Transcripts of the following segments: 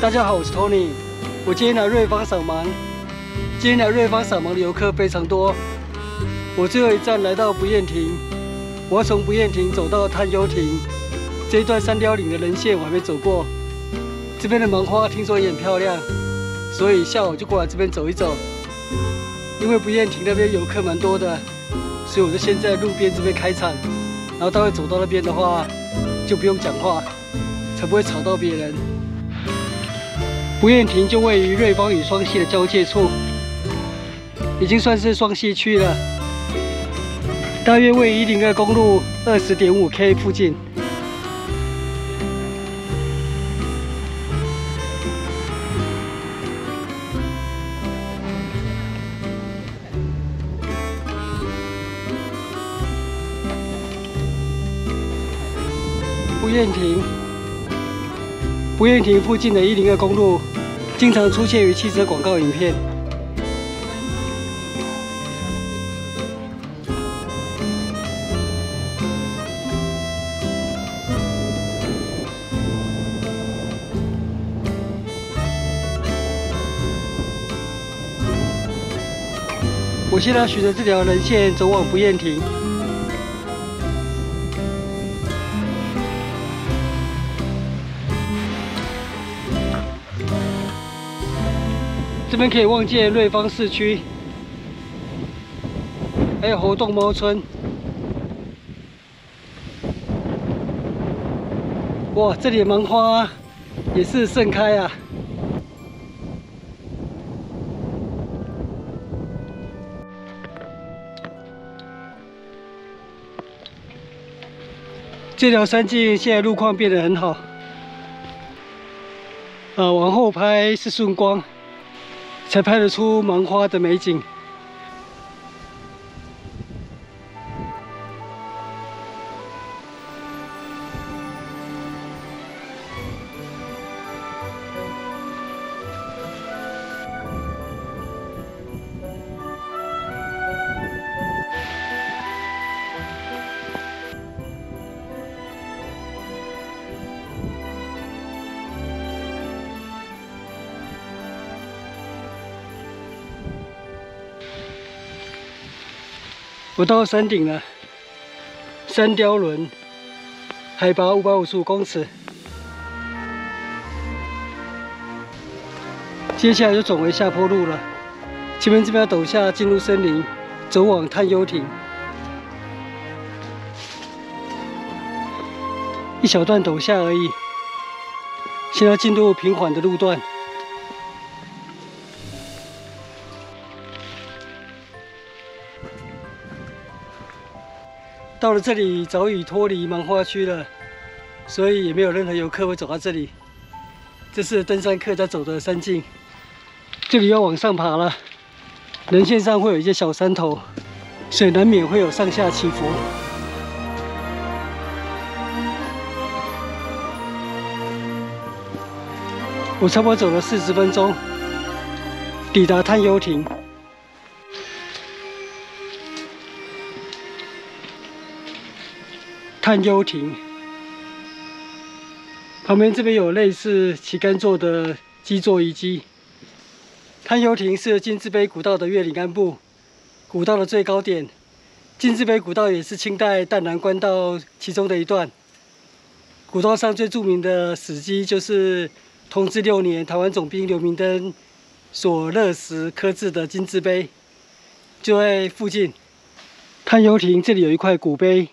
大家好，我是 Tony。我今天来瑞芳赏芒。今天来瑞芳赏芒的游客非常多。我最后一站来到不厌亭，我要从不厌亭走到探幽亭。这一段山雕岭的人线我还没走过。这边的芒花听说也很漂亮，所以下午就过来这边走一走。因为不厌亭那边游客蛮多的，所以我就先在路边这边开场，然后待会走到那边的话，就不用讲话，才不会吵到别人。不厌亭就位于瑞芳与双溪的交界处，已经算是双溪区了，大约位于一零二公路二十点五 K 附近。不厌亭，不厌亭附近的一零二公路，经常出现于汽车广告影片。我现在循着这条人线走往不厌亭。边可以望见瑞芳市区，还有活动猫村。哇，这里的芒花也是盛开啊！这条山径现在路况变得很好。啊，往后拍是顺光。才拍得出芒花的美景。我到山顶了，山雕轮，海拔五百五十五公尺。接下来就转为下坡路了，前面这边要陡下进入森林，走往探幽亭。一小段陡下而已，现在进入平缓的路段。到了这里，早已脱离芒花区了，所以也没有任何游客会走到这里。这是登山客在走的山径，这里要往上爬了。人线上会有一些小山头，所以难免会有上下起伏。我差不多走了四十分钟，抵达探幽亭。探幽亭旁边这边有类似旗杆座的基座遗迹。探幽亭是金字碑古道的越岭干部，古道的最高点。金字碑古道也是清代淡南官道其中的一段。古道上最著名的史迹就是同治六年台湾总兵刘明登所勒石刻制的金字碑，就在附近。探幽亭这里有一块古碑。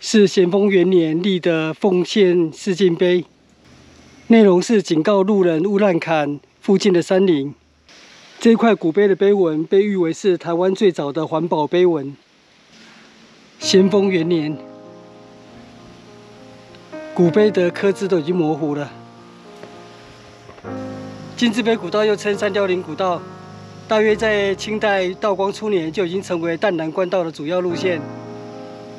是咸丰元年立的奉献示敬碑，内容是警告路人勿滥砍附近的山林。这块古碑的碑文被誉为是台湾最早的环保碑文。咸丰元年，古碑的刻字都已经模糊了。金字碑古道又称三雕岭古道，大约在清代道光初年就已经成为淡南官道的主要路线。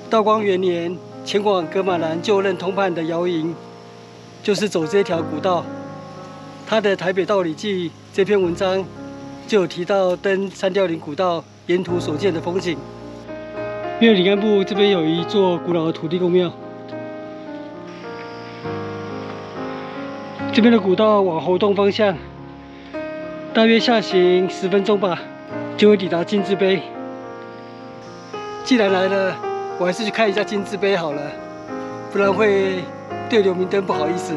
道光元年，前往格马兰就任通判的姚莹，就是走这条古道。他的《台北道里记》这篇文章就有提到登三吊岭古道沿途所见的风景。因为岭岸部这边有一座古老的土地公庙，这边的古道往猴洞方向，大约下行十分钟吧，就会抵达金字碑。既然来了，我还是去看一下金字碑好了，不然会对刘明灯不好意思。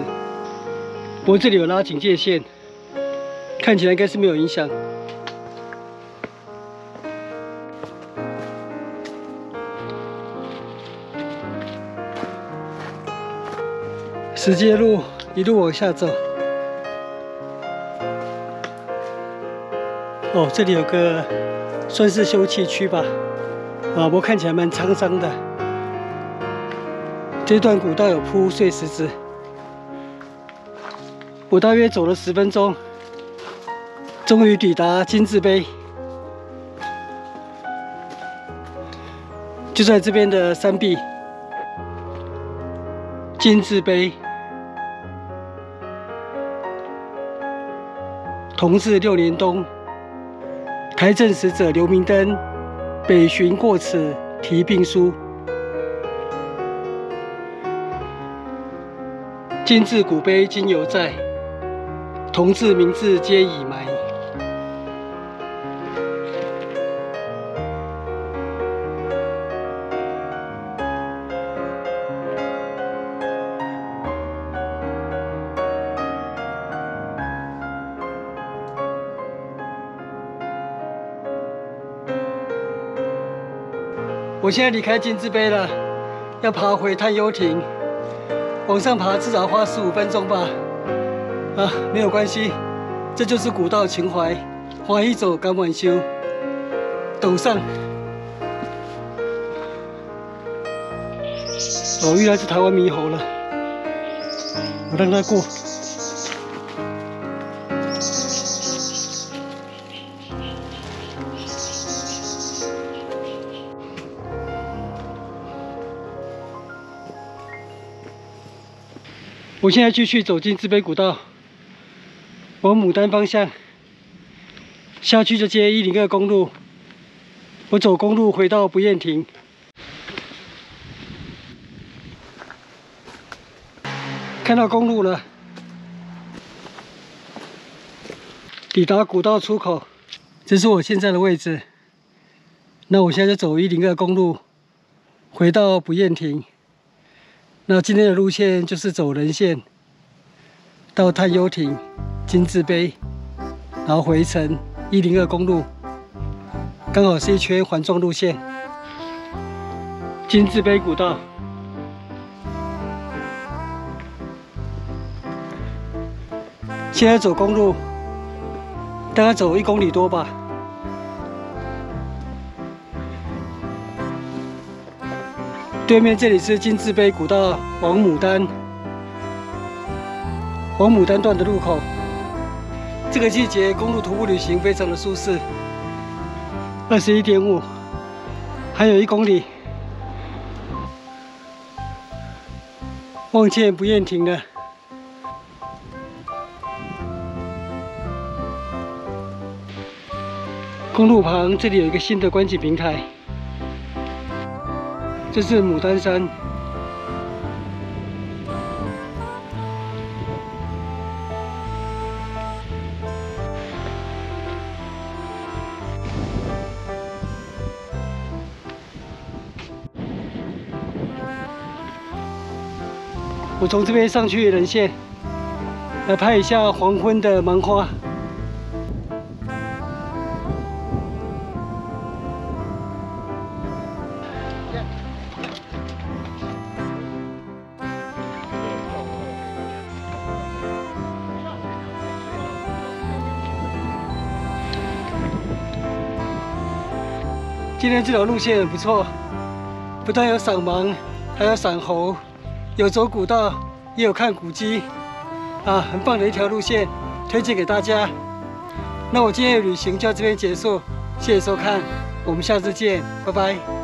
不过这里有拉警戒线，看起来应该是没有影响。石阶路一路往下走。哦，这里有个算是休憩区吧，啊，不过看起来蛮沧桑的。这段古道有铺碎石子。我大约走了十分钟，终于抵达金字碑，就在这边的山壁。金字碑，同治六年冬，台政使者刘明登北巡过此，题兵书。今字古碑今犹在。同志名字皆已埋。我现在离开金字碑了，要爬回探幽亭，往上爬至少花十五分钟吧。啊，没有关系，这就是古道情怀，花一走，赶晚修，陡上。哦，原来是台湾猕猴了，我让他过。我现在继续走进自卑古道。往牡丹方向下去就接一零二公路，我走公路回到不厌亭，看到公路了，抵达古道出口，这是我现在的位置。那我现在就走一零二公路回到不厌亭，那今天的路线就是走人线到探幽亭。金字碑，然后回程一零二公路，刚好是一圈环状路线。金字碑古道，现在走公路，大概走一公里多吧。对面这里是金字碑古道往牡丹往牡丹段的路口。这个季节公路徒步旅行非常的舒适，二十一点五，还有一公里，望见不厌停的。公路旁这里有一个新的观景平台，这是牡丹山。我从这边上去人线，来拍一下黄昏的芒花。今天这条路线很不错，不但有赏芒，还有赏猴。有走古道，也有看古迹，啊，很棒的一条路线，推荐给大家。那我今天的旅行就到这边结束，谢谢收看，我们下次见，拜拜。